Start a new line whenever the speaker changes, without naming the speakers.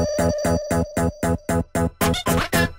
「あなたは」